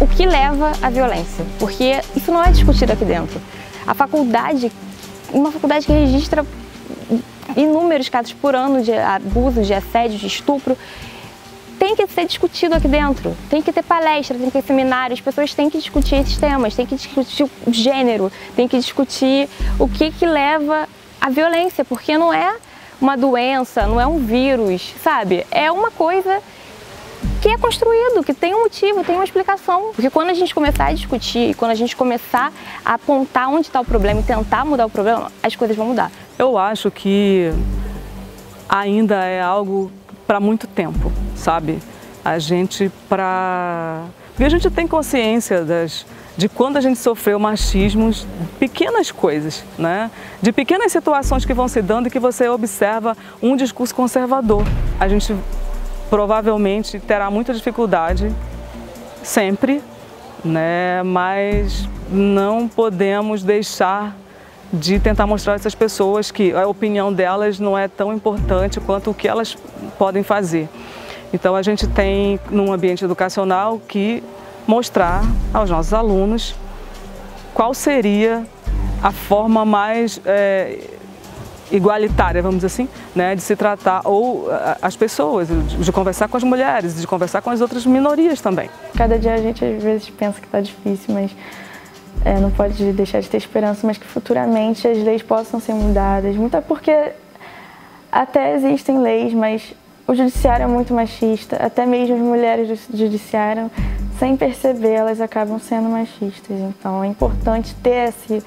o que leva à violência, porque isso não é discutido aqui dentro. A faculdade, uma faculdade que registra inúmeros casos por ano de abuso, de assédio, de estupro, tem que ser discutido aqui dentro. Tem que ter palestra, tem que ter seminários, as pessoas têm que discutir esses temas, tem que discutir o gênero, tem que discutir o que que leva à violência, porque não é uma doença, não é um vírus, sabe? É uma coisa que é construído, que tem um motivo, tem uma explicação. Porque quando a gente começar a discutir, quando a gente começar a apontar onde está o problema e tentar mudar o problema, as coisas vão mudar. Eu acho que ainda é algo para muito tempo, sabe? A gente para porque a gente tem consciência das de quando a gente sofreu machismos, pequenas coisas, né? De pequenas situações que vão se dando e que você observa um discurso conservador. A gente provavelmente terá muita dificuldade sempre, né? Mas não podemos deixar de tentar mostrar a essas pessoas que a opinião delas não é tão importante quanto o que elas podem fazer. Então a gente tem num ambiente educacional que mostrar aos nossos alunos qual seria a forma mais é, igualitária, vamos dizer assim, né, de se tratar ou as pessoas, de, conversar com as mulheres, de conversar com as outras minorias também. Cada dia a gente às vezes pensa que está difícil, mas é, não pode deixar de ter esperança, mas que futuramente as leis possam ser mudadas. Muito porque até existem leis, mas o judiciário é muito machista, até mesmo as mulheres do judiciário, sem perceber, elas acabam sendo machistas. Então é importante ter esse,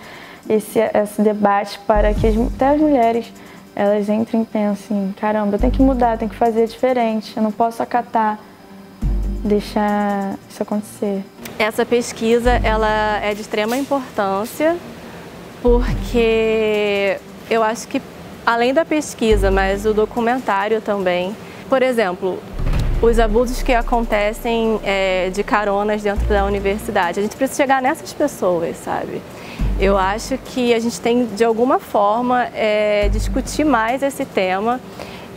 esse, esse debate para que as, até as mulheres elas entrem e pensem, caramba, eu tenho que mudar, tenho que fazer diferente, eu não posso acatar, deixar isso acontecer. Essa pesquisa ela é de extrema importância porque eu acho que além da pesquisa, mas o documentário também. Por exemplo, os abusos que acontecem é, de caronas dentro da universidade. A gente precisa chegar nessas pessoas, sabe? Eu acho que a gente tem, de alguma forma, é, discutir mais esse tema,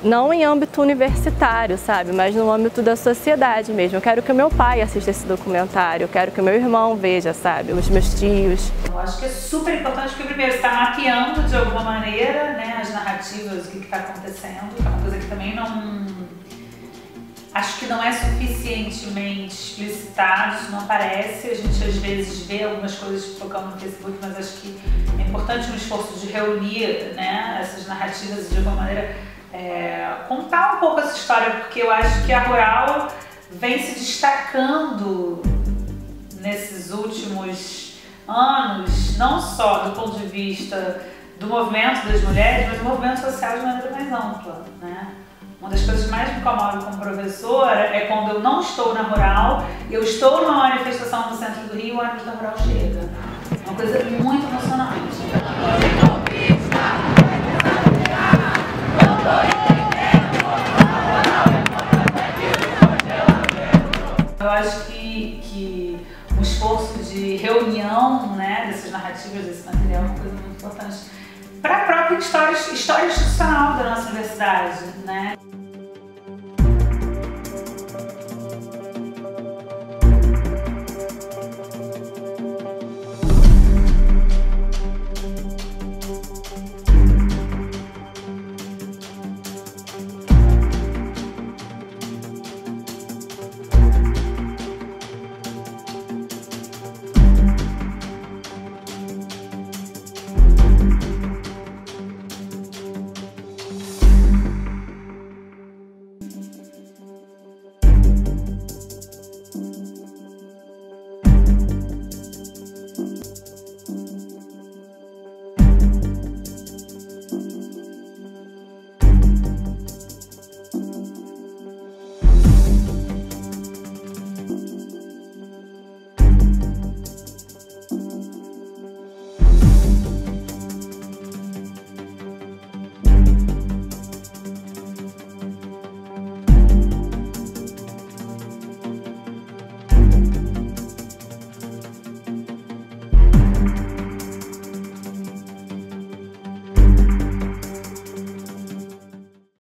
não em âmbito universitário, sabe? Mas no âmbito da sociedade mesmo. Eu quero que o meu pai assista esse documentário, eu quero que o meu irmão veja, sabe? Os meus tios. Eu acho que é super importante que, primeiro, está mapeando de alguma maneira né, as narrativas, o que está acontecendo, que é uma coisa que também não acho que não é suficientemente explicitado, isso não aparece. A gente às vezes vê algumas coisas tocando no Facebook, mas acho que é importante um esforço de reunir né, essas narrativas de alguma maneira é, contar um pouco essa história, porque eu acho que a rural vem se destacando nesses últimos anos, não só do ponto de vista do movimento das mulheres, mas do movimento social de maneira mais ampla, né? Uma das coisas que mais me comove como professora é quando eu não estou na rural, eu estou numa manifestação no centro do Rio, o ônibus da rural chega. É uma coisa muito emocionante. Eu acho que, que um esforço de reunião né, dessas narrativas, desse material, é uma coisa muito importante para a própria história, história universidade. Né?